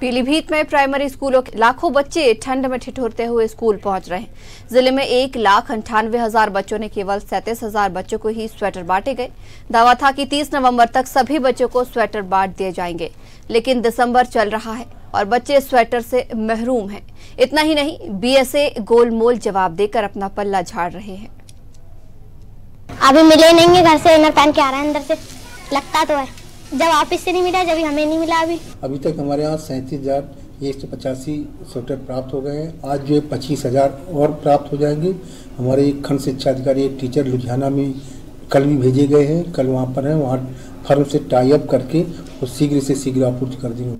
पीलीभीत में प्राइमरी स्कूलों के लाखों बच्चे ठंड में ठिठुरते हुए स्कूल पहुँच रहे हैं। ज़िले में एक लाख अंठानवे हज़ार बच्चों ने केवल सैंतीस हज़ार बच्चों को ही स्वेटर बांटे गए। दावा था कि 30 नवंबर तक सभी बच्चों को स्वेटर बांट दिए जाएँगे, लेकिन दिसंबर चल रहा है और बच्चे स्वेटर से महरूम हैं। इतना ही नहीं, बीएसए गोलमोल जवाब देकर अपना पल्ला झाड़ रहे हैं। अभी मिले नहीं घर से इनर पहन के आ रहे हैं, अंदर से लगता तो है। जब ऑफ़िस से नहीं मिला, जब हमें नहीं मिला अभी। अभी तक हमारे यहाँ सैंतीस हज़ार एक सौ पचासी स्वेटर प्राप्त हो गए हैं। आज जो है पच्चीस हज़ार और प्राप्त हो जाएँगे। हमारे एक खंड शिक्षा अधिकारी, एक टीचर लुधियाना में कल भी भेजे गए हैं। कल वहाँ पर हैं, वहाँ फर्म से टाई अप करके शीघ्र से शीघ्र आपूर्ति कर देंगे।